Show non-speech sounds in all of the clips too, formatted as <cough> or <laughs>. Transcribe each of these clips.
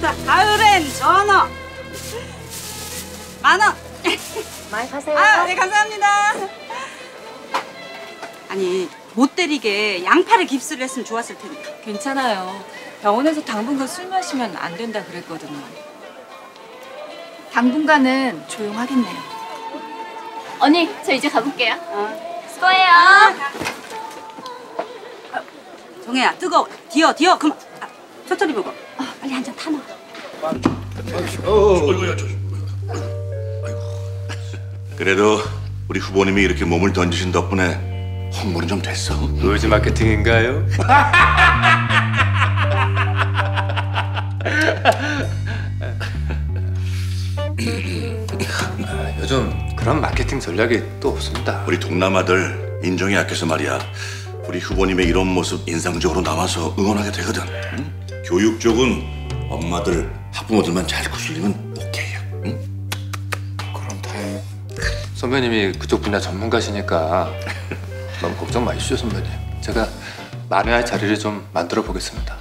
자, 가을엔 전어. 만 원. 많이 파세요. 아, 네, 감사합니다. 아니, 못 때리게 양팔에 깁스를 했으면 좋았을 텐데. 괜찮아요. 병원에서 당분간 술 마시면 안 된다 그랬거든요. 당분간은 조용하겠네요. 언니, 저 이제 가볼게요. 어. 수고해요. 정혜야, 뜨거워. 디어, 디어. 그만. 아, 초철이 보고. 아, 빨리 한 잔 타놔. 그래도 우리 후보님이 이렇게 몸을 던지신 덕분에 홍보는 좀 됐어. 노이즈 마케팅인가요? <laughs> 아, 요즘 그런 마케팅 전략이 또 없습니다. 우리 동남아들 인정이 약해서 말이야. 우리 후보님의 이런 모습 인상적으로 남아서 응원하게 되거든. 응? 교육 쪽은 엄마들, 학부모들만 잘 구슬리면 오케이야. 응? 그럼 다행. 선배님이 그쪽 분야 전문가시니까 <laughs> 너무 걱정 마시죠 선배님. 제가 만회할 자리를 좀 만들어 보겠습니다.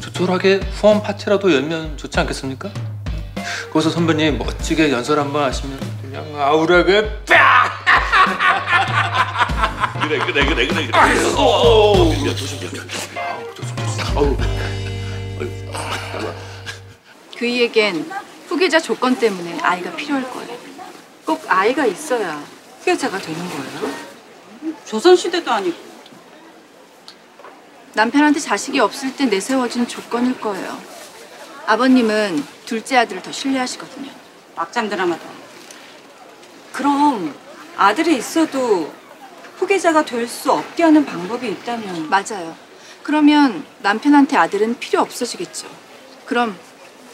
조촐하게 후원 파티라도 열면 좋지 않겠습니까? 거기서 선배님 멋지게 연설 한번 하시면 그냥 아우라게 빡! 그래 그래 그래 그래. 그래. 아우, 조심 조심. 아우. 그이에겐 후계자 조건 때문에 아이가 필요할 거예요. 꼭 아이가 있어야 후계자가 되는 거예요. 조선시대도 아니고. 남편한테 자식이 없을 때 내세워진 조건일 거예요. 아버님은 둘째 아들을 더 신뢰하시거든요. 막장 드라마다. 그럼 아들이 있어도 후계자가 될 수 없게 하는 방법이 있다면 맞아요. 그러면 남편한테 아들은 필요 없어지겠죠. 그럼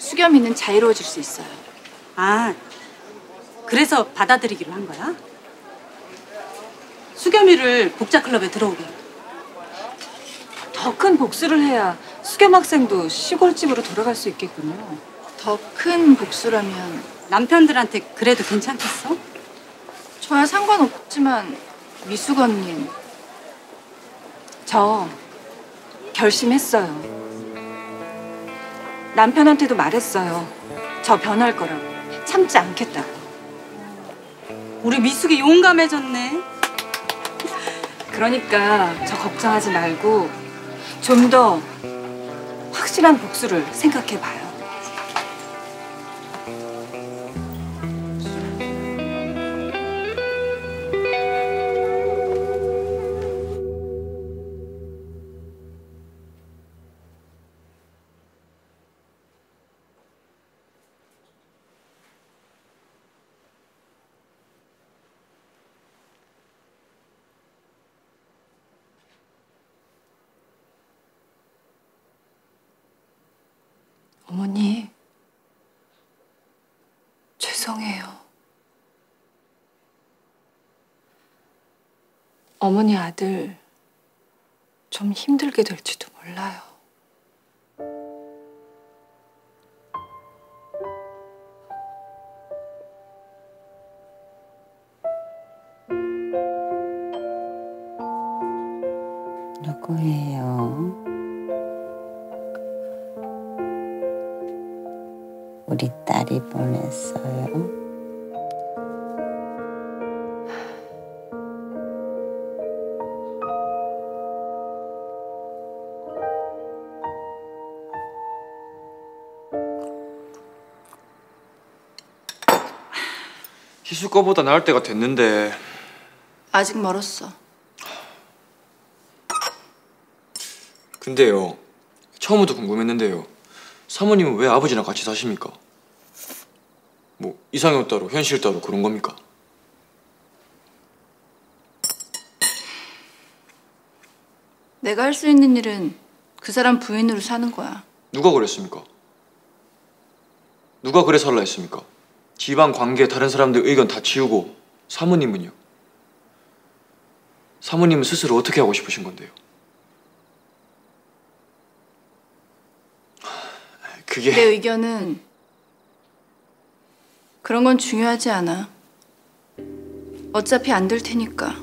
수겸이는 자유로워질 수 있어요. 아, 그래서 받아들이기로 한 거야? 수겸이를 복자클럽에 들어오게. 더 큰 복수를 해야 수겸 학생도 시골집으로 돌아갈 수 있겠군요. 더 큰 복수라면 남편들한테 그래도 괜찮겠어? 저야 상관없지만 미숙언님 저 결심했어요. 남편한테도 말했어요. 저 변할 거라고. 참지 않겠다고. 우리 미숙이 용감해졌네. 그러니까 저 걱정하지 말고 좀 더 확실한 복수를 생각해 봐요. 죄송해요. 어머니 아들 좀 힘들게 될지도 몰라요. 누구예요? 우리 딸이 보냈어요. 희수 거보다 나을 때가 됐는데 아직 멀었어. 근데요 처음부터 궁금했는데요 사모님은 왜 아버지랑 같이 사십니까? 뭐 이상형 따로 현실 따로 그런 겁니까? 내가 할 수 있는 일은 그 사람 부인으로 사는 거야. 누가 그랬습니까? 누가 그래 살라 했습니까? 집안 관계 다른 사람들 의견 다 지우고 사모님은요? 사모님은 스스로 어떻게 하고 싶으신 건데요? 그게 내 의견은 그런 건 중요하지 않아. 어차피 안 될 테니까.